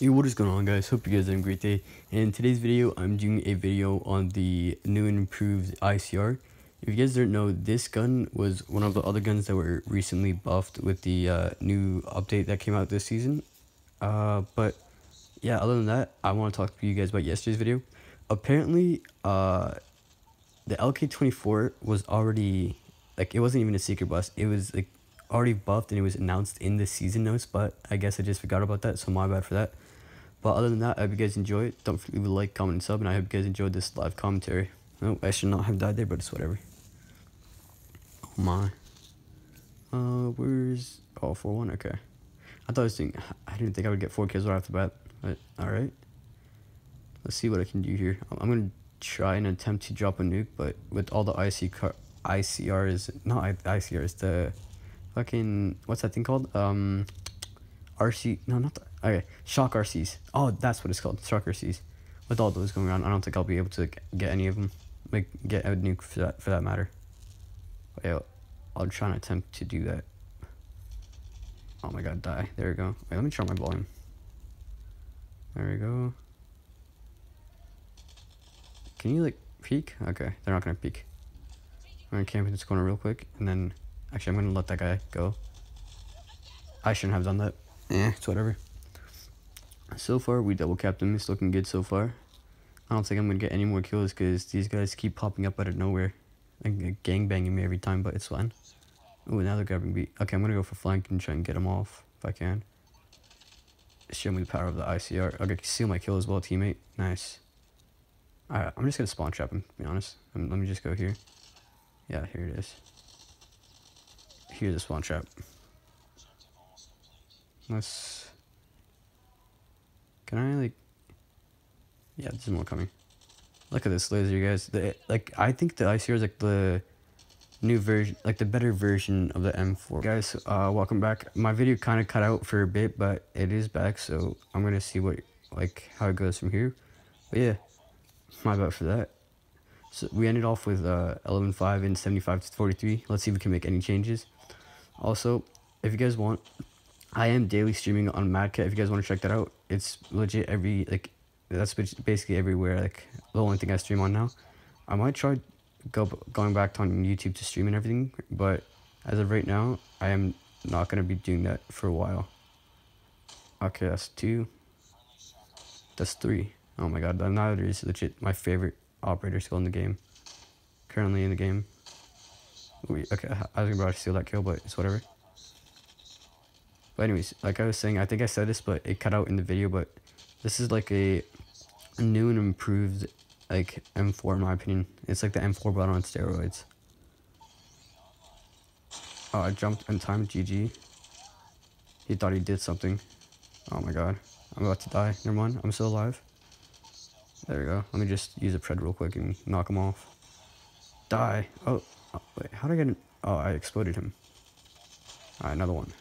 Hey, what is going on guys? Hope you guys having a great day. And in today's video, I'm doing a video on the new and improved ICR. If you guys don't know, this gun was one of the other guns that were recently buffed with the uh, new update that came out this season. Uh, but yeah, other than that, I want to talk to you guys about yesterday's video. Apparently, uh, the LK24 was already, like, it wasn't even a secret bust. It was, like, already buffed and it was announced in the season notes, but I guess I just forgot about that, so my bad for that. But other than that, I hope you guys enjoy it. Don't forget to like, comment, and sub, and I hope you guys enjoyed this live commentary. No, I should not have died there, but it's whatever. Oh my. Uh, where's... Oh, 4-1, okay. I thought I was doing... I didn't think I would get 4 kills right off the bat, alright. Let's see what I can do here. I'm gonna try and attempt to drop a nuke, but with all the IC car ICRs, not ICRs, the fucking, what's that thing called? Um, RC, no, not the, okay, shock RCs. Oh, that's what it's called, shock RCs. With all those going around, I don't think I'll be able to get any of them, like, get a nuke for that, for that matter. But yeah, I'll try and attempt to do that. Oh my god, die. There we go. Wait, let me turn my volume. There we go. Can you, like, peek? Okay, they're not gonna peek. I'm gonna camp in this corner real quick, and then, actually, I'm gonna let that guy go. I shouldn't have done that. Eh, it's whatever. So far, we double capped him. It's looking good so far. I don't think I'm gonna get any more kills because these guys keep popping up out of nowhere. Like, gang banging me every time, but it's fine. Oh, now they're grabbing me. Okay, I'm gonna go for flank and try and get him off if I can. Show me the power of the ICR. Okay, seal my kill as well, teammate. Nice. Alright, I'm just gonna spawn trap him, to be honest. Um, let me just go here. Yeah, here it is. Here's the spawn trap. Let's... Can I, like... Yeah, there's more coming. Look at this laser, you guys. The, like, I think the ICR is, like, the new version, like, the better version of the M4. Guys, uh, welcome back. My video kind of cut out for a bit, but it is back, so I'm gonna see what, like, how it goes from here. But yeah, my bad for that. So we ended off with uh, 11.5 and 75 to 43. Let's see if we can make any changes. Also, if you guys want, I am daily streaming on Madcat. If you guys want to check that out, it's legit every like that's basically everywhere. Like the only thing I stream on now. I might try go going back on YouTube to stream and everything, but as of right now, I am not gonna be doing that for a while. Okay, that's two. That's three. Oh my god, that is legit my favorite operator skill in the game. Currently in the game. Okay, I was gonna about to steal that kill, but it's whatever. But anyways, like I was saying, I think I said this, but it cut out in the video, but this is like a new and improved like M4 in my opinion. It's like the M4 but on steroids. Oh, I jumped in time, GG. He thought he did something. Oh my god. I'm about to die. Never mind, I'm still alive. There we go. Let me just use a pred real quick and knock him off. Die. Oh, oh wait, how did I get an... Oh, I exploded him. Alright, another one.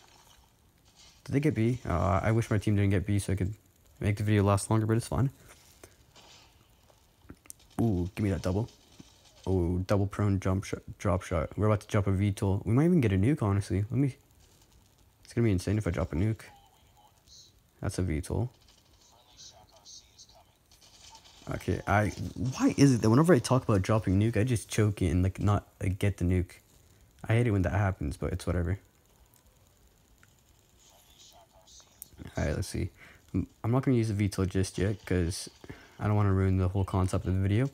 Did they get B? Uh, I wish my team didn't get B so I could make the video last longer, but it's fine. Ooh, give me that double. Oh, double prone jump shot, drop shot. We're about to drop a VTOL. We might even get a nuke, honestly. Let me... It's gonna be insane if I drop a nuke. That's a VTOL. Okay, I... Why is it that whenever I talk about dropping nuke, I just choke it and, like, not like, get the nuke? I hate it when that happens, but it's whatever. Alright, let's see. I'm not going to use the VTOL just yet because I don't want to ruin the whole concept of the video.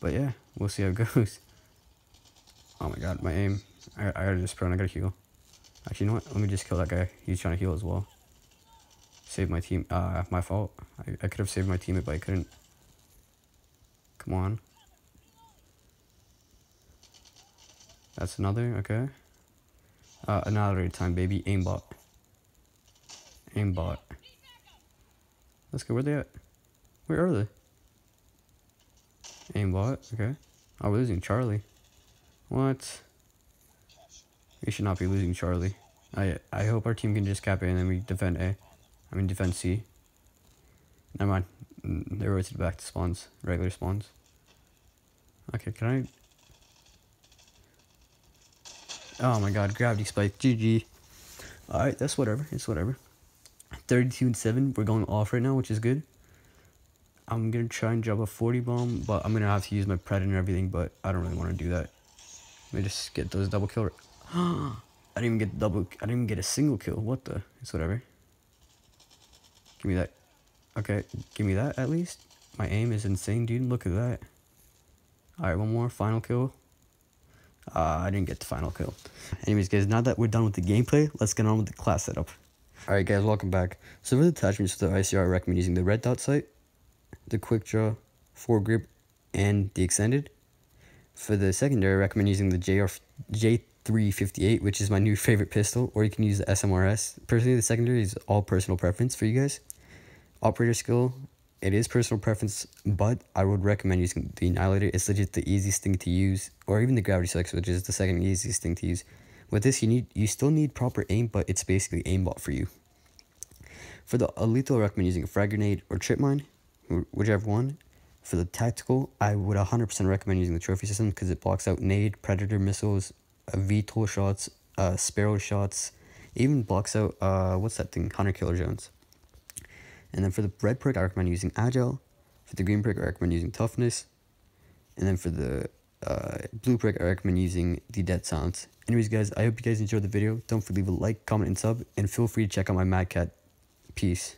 But yeah, we'll see how it goes. Oh my god, my aim. I, I gotta just prone, I gotta heal. Actually, you know what? Let me just kill that guy. He's trying to heal as well. Save my team. Uh, my fault. I, I could have saved my teammate, but I couldn't. Come on. That's another, okay. Uh, another time, baby. Aimbot. Aimbot. Let's go. Where they at? Where are they? Aimbot. Okay. Oh, we're losing Charlie. What? We should not be losing Charlie. I I hope our team can just cap A and then we defend A. I mean defend C. Never mind. Mm, they're rotated back to spawns. Regular spawns. Okay, can I... Oh my god, gravity spike. GG. Alright, that's whatever. It's whatever. 32 and 7. We're going off right now, which is good. I'm going to try and drop a 40 bomb, but I'm going to have to use my predator and everything, but I don't really want to do that. Let me just get those double kill. I didn't even get double. I didn't even get a single kill. What the? It's whatever. Give me that. Okay, give me that at least. My aim is insane, dude. Look at that. Alright, one more. Final kill. Uh, I didn't get the final kill. Anyways, guys, now that we're done with the gameplay, let's get on with the class setup. Alright, guys, welcome back. So for the attachments to the ICR, I recommend using the red dot sight, the quick draw, foregrip, and the extended. For the secondary, I recommend using the JR, J358, which is my new favorite pistol, or you can use the SMRS. Personally, the secondary is all personal preference for you guys. Operator skill, it is personal preference, but I would recommend using the Annihilator. It's legit the easiest thing to use, or even the Gravity Spikes, which is the second easiest thing to use. With this, you need you still need proper aim, but it's basically aimbot for you. For the lethal, I recommend using a frag grenade or trip mine, whichever one. For the tactical, I would 100% recommend using the trophy system because it blocks out nade, predator missiles, uh, VTOL shots, uh, sparrow shots, even blocks out, uh, what's that thing, hunter killer drones. And then for the red perk, I recommend using Agile. For the green perk, I recommend using Toughness. And then for the uh, blue perk, I recommend using the Dead Silence. Anyways, guys, I hope you guys enjoyed the video. Don't forget to leave a like, comment, and sub. And feel free to check out my Madcat. Peace.